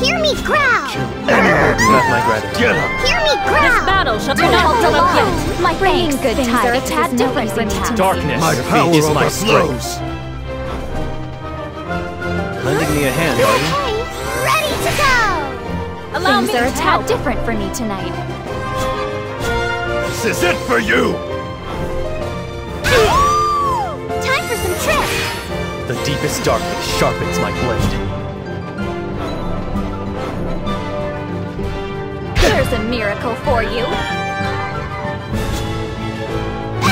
too. Anyone You have my gratitude. Get up! Hear me This growl! battle shall Do not not come up yet. My Bringing thanks, good things are a tidings tad different easy from tonight. Darkness My power is my strength. Lending me a hand, are you? Okay, ready to go! Allow Things me are a tad help. different for me tonight. This is it for you! Time for some tricks! The deepest darkness sharpens my blade. There's a miracle for you.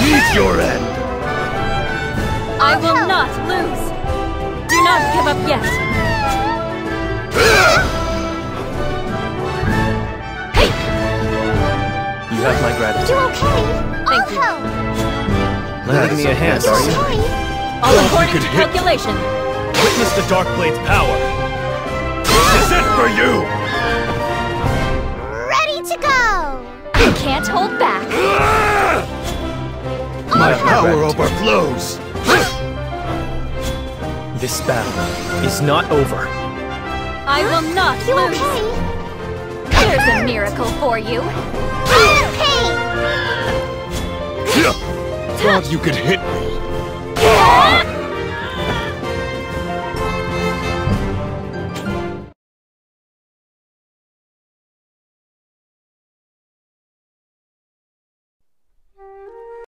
Meet your end! I will not lose. Do not give up yet. Hey! You have my gratitude. You okay? Thank I'll you. help. Lending me a hand, You are you? okay? All you according could to hit- calculation. Witness the Dark Blade's power. This is it for you! Can't hold back. My have power gratitude. overflows! This battle is not over. I will not You lose. okay? There's a miracle for you. I'm in! Thought you could hit me.